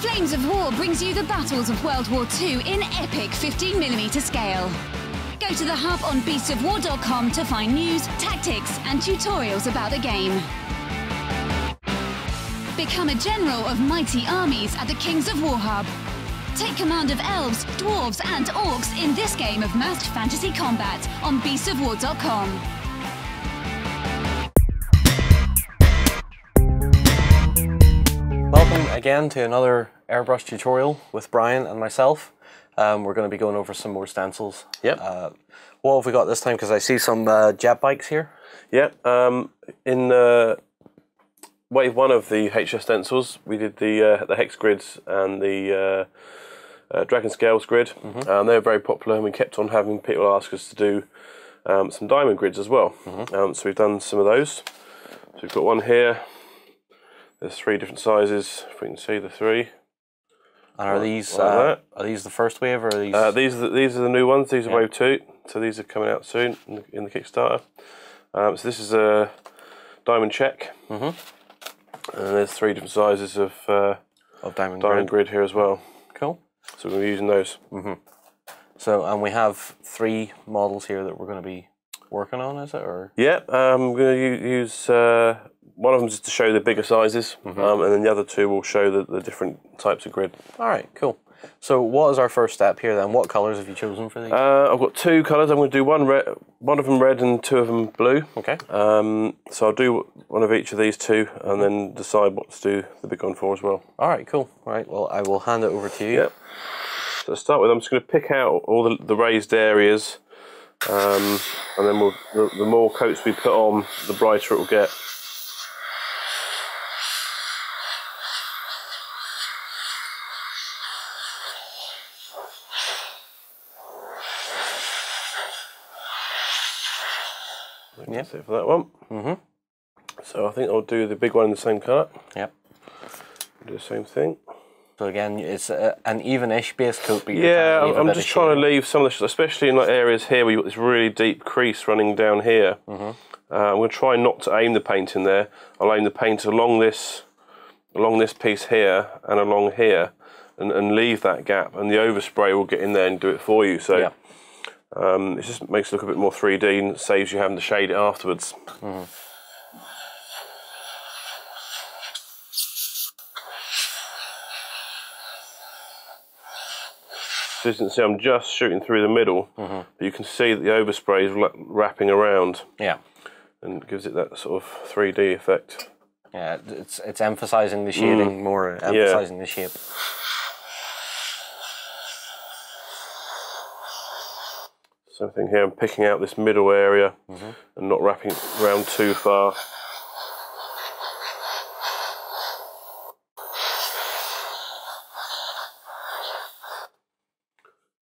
Flames of War brings you the battles of World War II in epic 15mm scale. Go to the hub on beastsofwar.com to find news, tactics, and tutorials about the game. Become a general of mighty armies at the Kings of War Hub. Take command of elves, dwarves, and orcs in this game of masked fantasy combat on beastsofwar.com. again to another airbrush tutorial with Brian and myself. Um, we're going to be going over some more stencils. Yep. Uh, what have we got this time? Because I see some uh, jet bikes here. Yep. Um, in uh, wave one of the HS stencils, we did the uh, the hex grids and the uh, uh, dragon scales grid. Um, they were very popular, and we kept on having people ask us to do um, some diamond grids as well. Um, so we've done some of those. So we've got one here. There's three different sizes. If we can see the three. And are these like uh, are these the first wave or are these? Uh, these are the, these are the new ones. These are wave two. So these are coming out soon in the, in the Kickstarter. Um, so this is a diamond check. Mm-hmm. And there's three different sizes of uh, of diamond, diamond grid. grid here as well. Cool. So we're using those. So and we have three models here that we're going to be working on. Is it or? Yep. Um, I'm going to use uh, one of them just to show the bigger sizes, um, and then the other two will show the, the different types of grid. All right. Cool. So what is our first step here then? What colors have you chosen for these? Uh, I've got two colours. I'm going to do one red, one of them red, and two of them blue. okay. Um, so I'll do one of each of these two, and then decide what to do the big one for as well. All right. Cool. All right. Well, I will hand it over to you. Yep. So to start with, I'm just going to pick out all the, the raised areas, um, and then we'll, the, the more coats we put on, the brighter it will get. Yeah. That's it for that one. Mm-hmm. So I think I'll do the big one in the same colour. Yep. Do the same thing. So again, it's a, an even-ish base coat, but Yeah, trying to leave a I'm just trying to leave some of the, especially in like areas here where you've got this really deep crease running down here. Mm-hmm. Uh, I'm going to try not to aim the paint in there. I'll aim the paint along this, along this piece here and along here, and, and leave that gap. And the overspray will get in there and do it for you. So Yeah. um, it just makes it look a bit more 3D and saves you having to shade it afterwards. So you can see I'm just shooting through the middle, Mm-hmm. but you can see that the overspray is wrapping around Yeah. and gives it that sort of 3D effect. Yeah, it's it's emphasizing the shading more, emphasizing the shape. Same thing here, I'm picking out this middle area Mm-hmm. and not wrapping it around too far.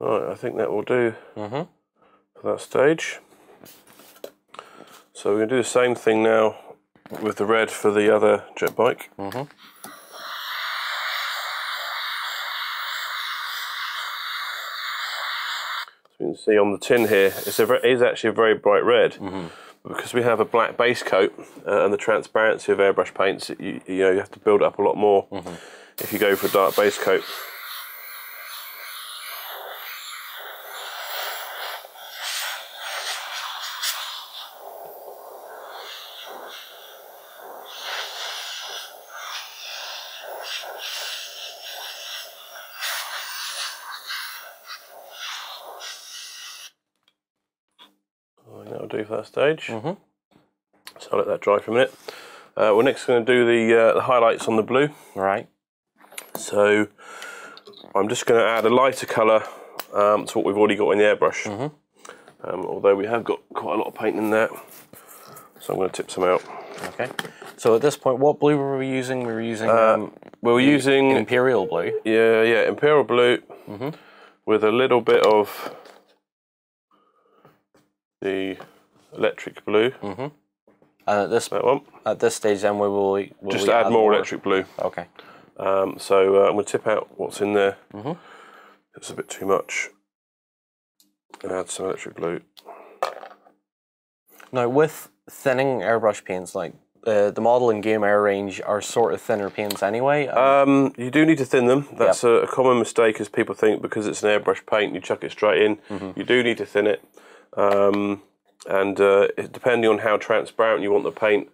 Right, I think that will do Mhm. for that stage. So we're going to do the same thing now with the red for the other jet bike. Mhm. So can see on the tin here, it's a, it is actually a very bright red. Mm-hmm. Because we have a black base coat uh, and the transparency of airbrush paints, you, you know you have to build up a lot more Mm-hmm. if you go for a dark base coat. That'll do for that stage. Mhm. So I'll let that dry for a minute. Uh, we're next going to do the, uh, the highlights on the blue. Right. So I'm just going to add a lighter colour um, to what we've already got in the airbrush. Um, although we have got quite a lot of paint in there. So I'm going to tip some out. Okay. So at this point, what blue were we using? We were using Uh, um, We were using imperial blue. yeah yeah imperial blue with a little bit of the electric blue. And at this That one. at this stage, then we will will Just we add more electric blue. Okay. Um, so uh, I'm going to tip out what's in there. It's a bit too much. And add some electric blue. Now with thinning airbrush paints, like uh, the model and game air range are sort of thinner paints anyway. Um, you do need to thin them. That's a, a common mistake, as people think because it's an airbrush paint, you chuck it straight in. You do need to thin it, um, and uh, depending on how transparent you want the paint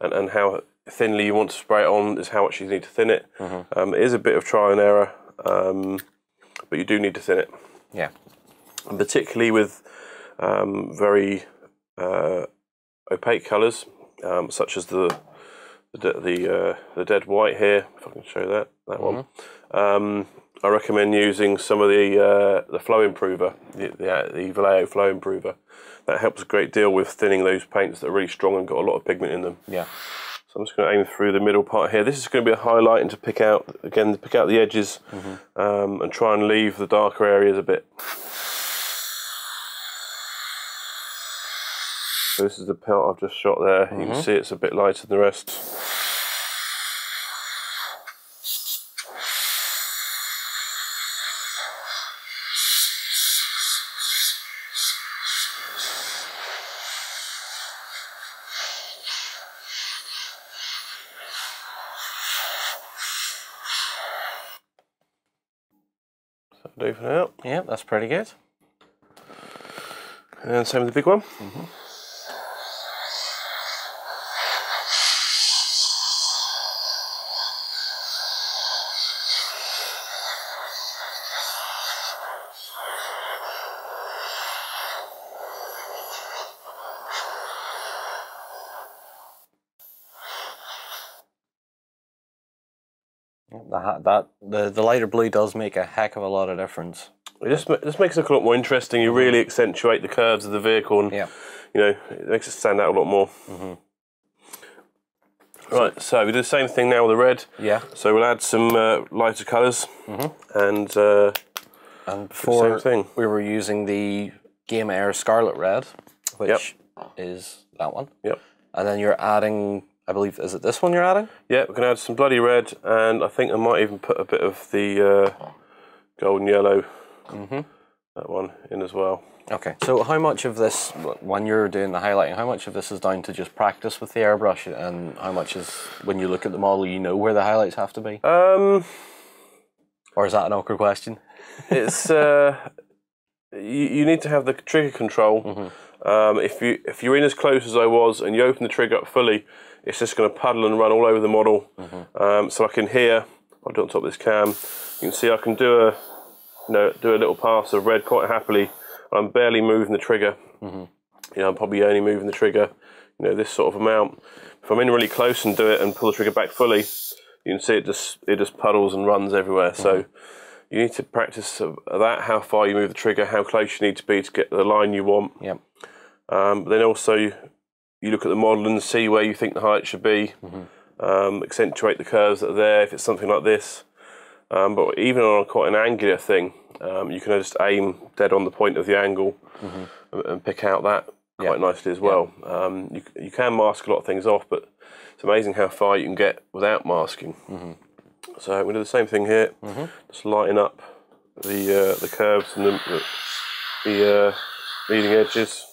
and, and how thinly you want to spray it on, is how much you need to thin it. Um, it is a bit of trial and error, um, but you do need to thin it, yeah. and particularly with um, very uh, opaque colours, um, such as the the the, uh, the dead white here. If I can show that that one, um, I recommend using some of the uh, the flow improver, the the, the Vallejo flow improver. That helps a great deal with thinning those paints that are really strong and got a lot of pigment in them. Yeah. So I'm just going to aim through the middle part here. This is going to be a highlight and to pick out again to pick out the edges um, and try and leave the darker areas a bit. So this is the part I've just shot there. You can see it's a bit lighter than the rest. Do for now. Yeah, that's pretty good. And same with the big one. The, ha- that the, the lighter blue does make a heck of a lot of difference. It just, ma- just makes it look a lot more interesting. You really accentuate the curves of the vehicle, and Yeah. you know it makes it stand out a lot more. Right, so we do the same thing now with the red. Yeah. So we'll add some uh, lighter colors and uh, And before thing. we were using the Game Air Scarlet Red, which is that one. yep, And then you're adding, I believe, is it this one you're adding? yeah, we're gonna add some bloody red, and I think I might even put a bit of the uh, golden yellow, that one in as well. Okay. So how much of this, when you're doing the highlighting, how much of this is down to just practice with the airbrush, and how much is when you look at the model, you know where the highlights have to be? Um, Or is that an awkward question? it's uh, you, you need to have the trigger control. Um, if you if you're in as close as I was and you open the trigger up fully, it's just going to paddle and run all over the model. Um, so I can hear. I'll do it on top of this cam. You can see I can do a you know do a little pass of red quite happily. I'm barely moving the trigger. You know, I'm probably only moving the trigger. You know, this sort of amount. If I'm in really close and do it and pull the trigger back fully, you can see it just it just puddles and runs everywhere. So you need to practice that, how far you move the trigger, how close you need to be to get the line you want. Yep. Um, but then also you, look at the model and see where you think the height should be, um, accentuate the curves that are there if it's something like this. Um, but even on quite an angular thing, um, you can just aim dead on the point of the angle and, and pick out that quite nicely as well. Um, you, you can mask a lot of things off, but it's amazing how far you can get without masking. So we're going to do the same thing here. Just lighten up the uh, the curves and the the, the uh, leading edges.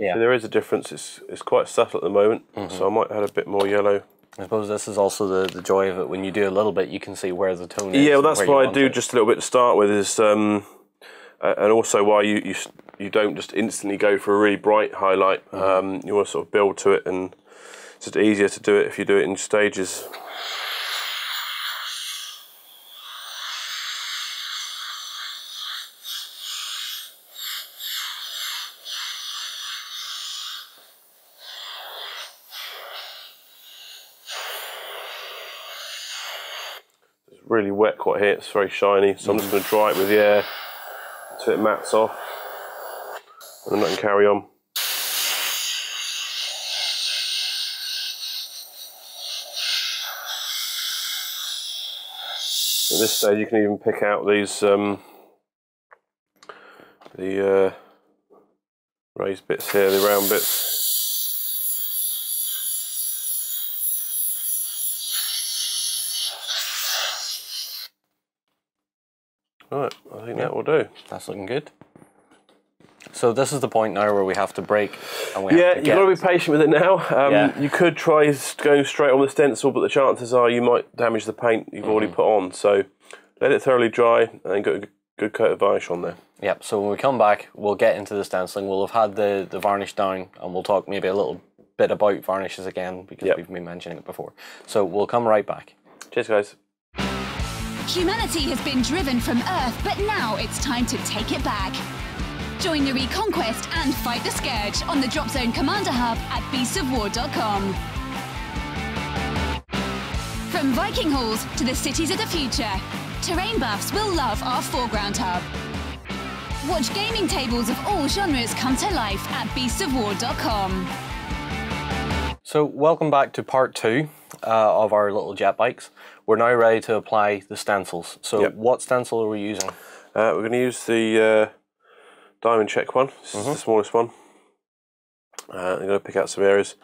Yeah. There is a difference. It's it's quite subtle at the moment, so I might add a bit more yellow. I suppose this is also the, the joy of it. When you do a little bit, you can see where the tone is. Yeah, well, that's why I do it. just a little bit to start with. Is um, and also why you, you you don't just instantly go for a really bright highlight. Um, you want to sort of build to it, and it's just easier to do it if you do it in stages. Really wet quite here. It's very shiny, so I'm just going to dry it with the air until it mats off, and then I can carry on. At this stage, you can even pick out these um, the uh, raised bits here, the round bits. Yeah, we'll do. That's looking good. So this is the point now where we have to break and we Yeah, have to you've got to be patient with it now. Um, Yeah. You could try going straight on the stencil, but the chances are you might damage the paint you've Mm-hmm. already put on. So let it thoroughly dry and then get a good- good coat of varnish on there. Yep. So when we come back, we'll get into the stenciling. We'll have had the, the varnish down, and we'll talk maybe a little bit about varnishes again because Yep. we've been mentioning it before. So we'll come right back. Cheers, guys. Humanity has been driven from Earth, but now it's time to take it back. Join the Reconquest and fight the Scourge on the Drop Zone Commander Hub at beastsofwar.com. From Viking halls to the cities of the future, terrain buffs will love our foreground hub. Watch gaming tables of all genres come to life at beastsofwar.com. So welcome back to part two uh, of our little jet bikes. We're now ready to apply the stencils. So Yep. what stencil are we using? Uh, we're going to use the uh, diamond check one. This is the smallest one. Uh, I'm going to pick out some areas.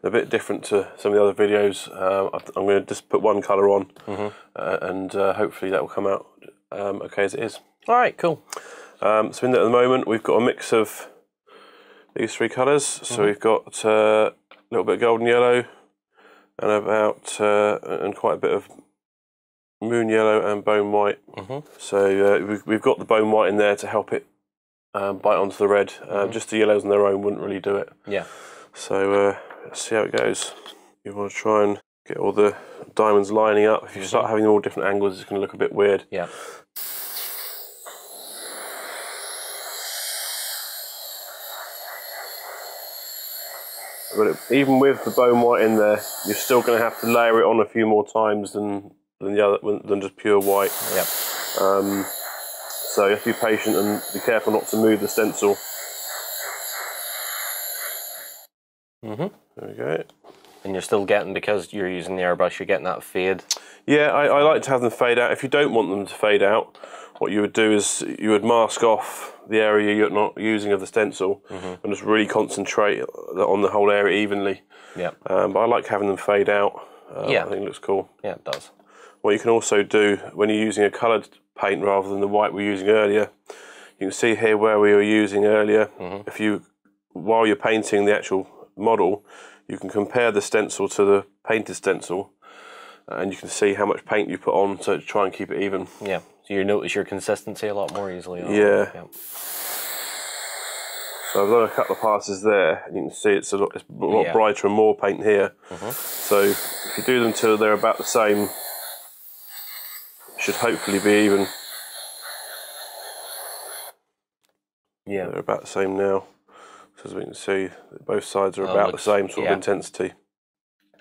They're a bit different to some of the other videos. Uh, I'm going to just put one colour on, uh, and uh, hopefully that will come out um, okay as it is. All right, cool. Um, so in at the moment, we've got a mix of these three colours. So we've got uh, a little bit of golden yellow, and about uh, and quite a bit of moon yellow and bone white. Mhm. So uh, we've, we've got the bone white in there to help it um, bite onto the red. Uh, just the yellows on their own wouldn't really do it. Yeah. So uh, let's see how it goes. You want to try and get all the diamonds lining up. If you start having all different angles, it's going to look a bit weird. Yeah. But it, even with the bone white in there, you're still going to have to layer it on a few more times than than the other than just pure white. Yep. Um, so you have to be patient and be careful not to move the stencil. Mhm. There we go. And you're still getting because you're using the airbrush, you're getting that fade. Yeah, I, I like to have them fade out. If you don't want them to fade out, what you would do is you would mask off the area you're not using of the stencil and just really concentrate on the whole area evenly. Yep. Um, but I like having them fade out. Uh, Yeah. I think it looks cool. Yeah, it does. What you can also do when you're using a coloured paint rather than the white we were using earlier, you can see here where we were using earlier. If you, while you're painting the actual model, you can compare the stencil to the painted stencil, and you can see how much paint you put on to try and keep it even. Yeah. So you notice your consistency a lot more easily. on it. Yeah. So I've done a couple of passes there, and you can see it's a lot, it's a lot Yeah. brighter and more paint here. Mm-hmm. So if you do them till they're about the same, should hopefully be even. Yeah. They're about the same now. So as we can see, both sides are Oh, about the same sort yeah. of intensity.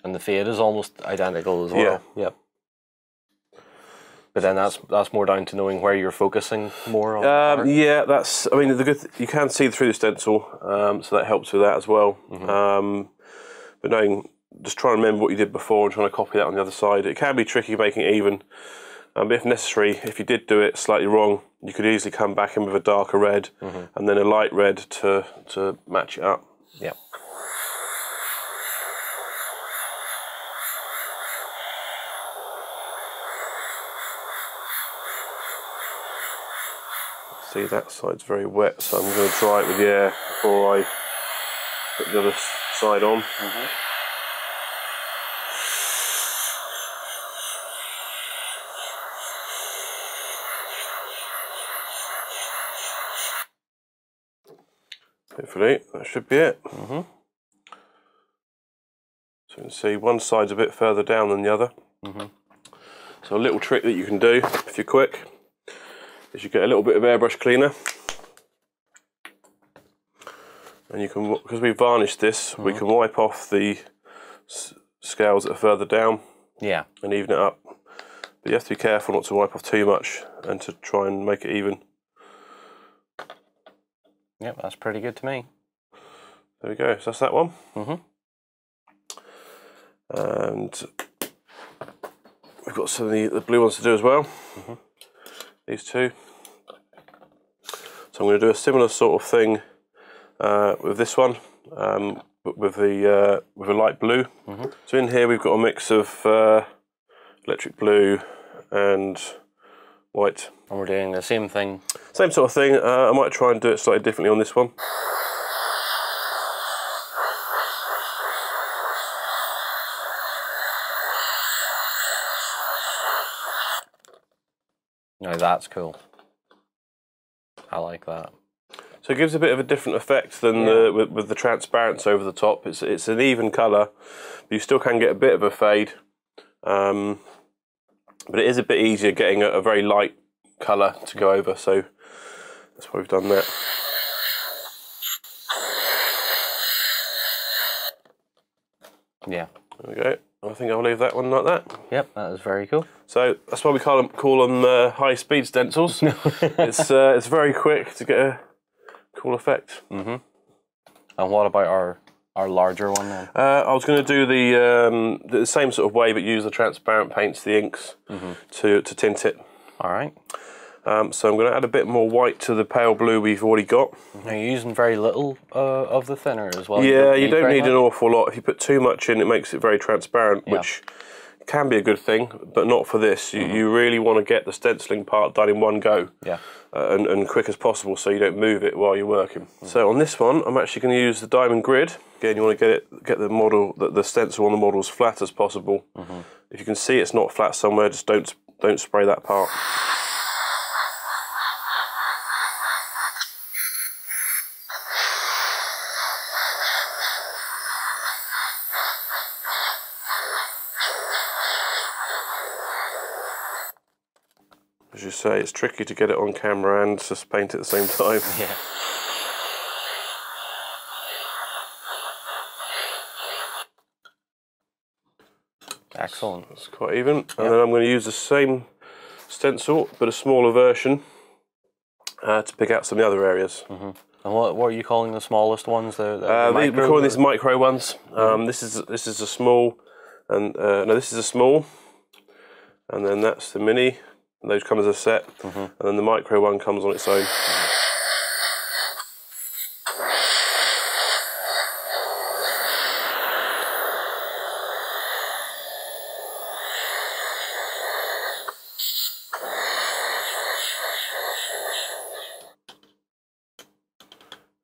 And the fade is almost identical as well. Yeah. Yep. But then that's that's more down to knowing where you're focusing more on. Um, yeah, that's. I mean, the good. Th- you can see through the stencil, um, so that helps with that as well. Um, but knowing, just trying to remember what you did before and trying to copy that on the other side. It can be tricky making it even. Um, but if necessary, if you did do it slightly wrong, you could easily come back in with a darker red and then a light red to to match it up. Yep. See that side's very wet, so I'm going to dry it with the air before I put the other side on. Hopefully that should be it. Mm-hmm. So you can see one side's a bit further down than the other. So a little trick that you can do if you're quick is you get a little bit of airbrush cleaner and you can because we've varnished this we can wipe off the scales that are further down Yeah. and even it up but you have to be careful not to wipe off too much and to try and make it even Yep. That's pretty good to me. there we go so that's that one Mhm. and we've got some of the, the blue ones to do as well Mhm. these two so I'm going to do a similar sort of thing uh, with this one, um, but with the uh, with a light blue. So in here we've got a mix of uh, electric blue and white. And we're doing the same thing. Same sort of thing. Uh, I might try and do it slightly differently on this one. Now that's cool. I like that. So it gives a bit of a different effect than the, with, with the transparency over the top. It's it's an even colour, but you still can get a bit of a fade. Um, but it is a bit easier getting a, a very light colour to go over. So that's why we've done that. Yeah. There we go. I think I'll leave that one like that. Yep, that is very cool. So that's why we call them, call them uh, high speed stencils. it's uh, it's very quick to get a cool effect. And what about our our larger one then? Uh, I was going to do the um, the same sort of way, but use the transparent paints, the inks, to to tint it. All right. Um, so I'm going to add a bit more white to the pale blue we've already got. Now you're using very little uh, of the thinner as well. yeah, you don't very need an awful lot. If you put too much in, it makes it very transparent, which can be a good thing, but not for this. You, you really want to get the stenciling part done in one go. Yeah. uh, and, and quick as possible so you don't move it while you're working. So on this one, I'm actually going to use the diamond grid. Again, you want to get it, get the model, the, the stencil on the model as flat as possible. If you can see it's not flat somewhere, just don't don't spray that part. Say, it's tricky to get it on camera and just paint at the same time. Yeah. Excellent. It's quite even. And then I'm going to use the same stencil, but a smaller version, uh, to pick out some of the other areas. And what what are you calling the smallest ones? The, the Uh, these- we're calling these micro ones. Um, this is this is a small, and uh, no, this is a small, and then that's the mini. And those come as a set, mm-hmm. and then the micro one comes on its own.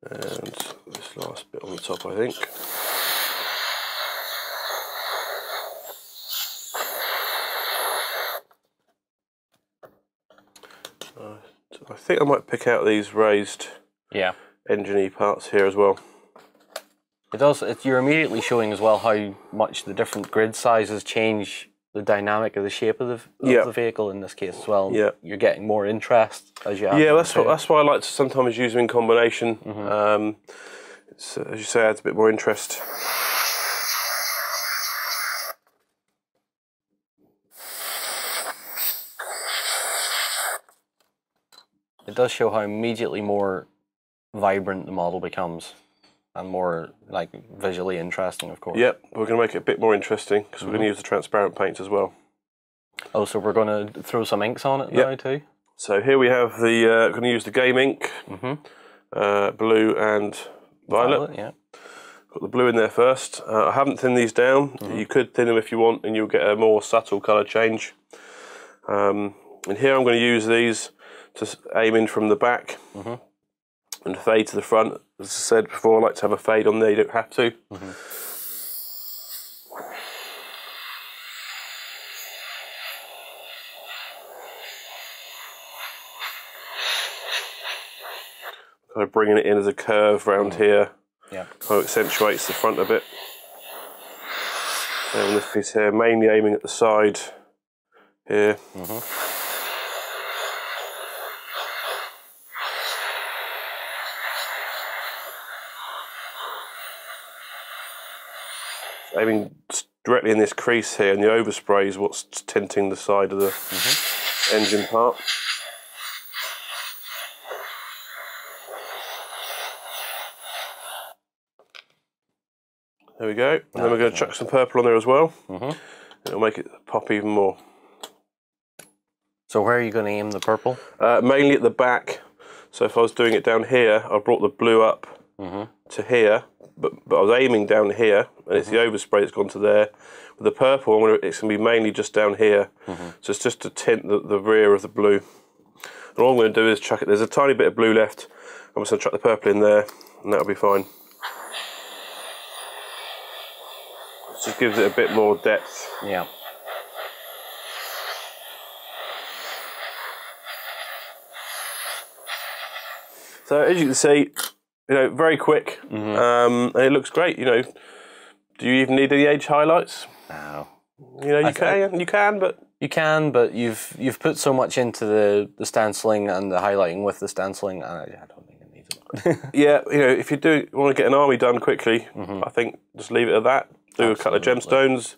And this last bit on the top, I think. Uh, I think I might pick out these raised Yeah. engine parts here as well. It does. It, you're immediately showing as well how much the different grid sizes change the dynamic of the shape of the, of Yeah. the vehicle in this case as well. Yeah. You're getting more interest as you add Yeah, that's what that's why I like to sometimes use them in combination. Um, it's, uh, as you say, adds a bit more interest. It does show how immediately more vibrant the model becomes and more like visually interesting, of course. Yep, we're going to make it a bit more interesting because we're going to use the transparent paints as well. Oh, so we're going to throw some inks on it Yep. now too? So here we have the uh, going to use the game ink, uh, blue and violet. Yeah. Got the blue in there first. Uh, I haven't thinned these down. You could thin them if you want, and you'll get a more subtle colour change. Um, and here I'm going to use these to aim in from the back mm-hmm. and fade to the front. As I said before, I like to have a fade on there. You don't have to. Mm-hmm. Kind of bringing it in as a curve round mm. here Yeah. kind of accentuates the front a bit. And this piece here, mainly aiming at the side here. Mm-hmm. Aiming directly in this crease here, and the overspray is what's tinting the side of the mm-hmm. engine part. There we go. And then we're going to chuck some purple on there as well. Mm-hmm. It'll make it pop even more. So where are you going to aim the purple? Uh, mainly at the back. So if I was doing it down here, I brought the blue up mm-hmm. to here, but, but I was aiming down here, and it's the mm-hmm. overspray that's gone to there. With the purple, I'm gonna, it's going to be mainly just down here. Mm-hmm. So it's just to tint the, the rear of the blue. And all I'm going to do is chuck it. There's a tiny bit of blue left. I'm just going to chuck the purple in there, and that'll be fine. Just gives it a bit more depth. Yeah. So as you can see, you know, very quick, Mm-hmm. um, and it looks great. You know, do you even need any edge highlights? No. You know, you can, you can, but You can, but you've you've put so much into the, the stenciling and the highlighting with the stenciling, and I, I don't think it needs it. yeah, you know, if you do want to get an army done quickly, I think just leave it at that. Do a couple of Mm-hmm. Gemstones,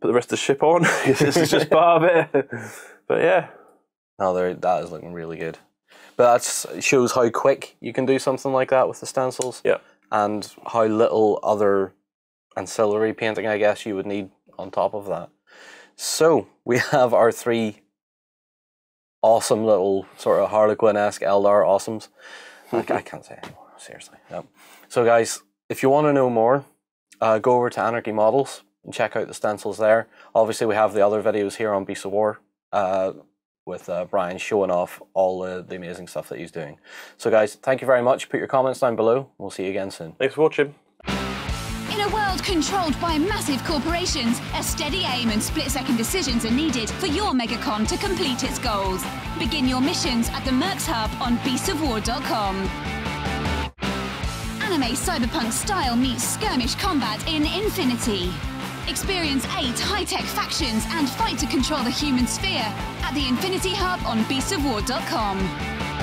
put the rest of the ship on. this is just part of it. But yeah, no, there that is looking really good. But that shows how quick you can do something like that with the stencils. yeah. and how little other ancillary painting I guess you would need on top of that. So we have our three awesome little sort of Harlequin-esque Eldar awesomes. I, I can't say anymore, seriously. No. So guys, if you want to know more, uh, go over to Anarchy Models and check out the stencils there. Obviously we have the other videos here on Beast of War. Uh, with uh, Brian showing off all uh, the amazing stuff that he's doing. So, guys, thank you very much. Put your comments down below. We'll see you again soon. Thanks for watching. In a world controlled by massive corporations, a steady aim and split second decisions are needed for your Megacon to complete its goals. Begin your missions at the Mercs Hub on beastofwar.com. Anime cyberpunk style meets skirmish combat in Infinity. Experience eight high-tech factions and fight to control the human sphere at the Infinity Hub on beastofwar.com.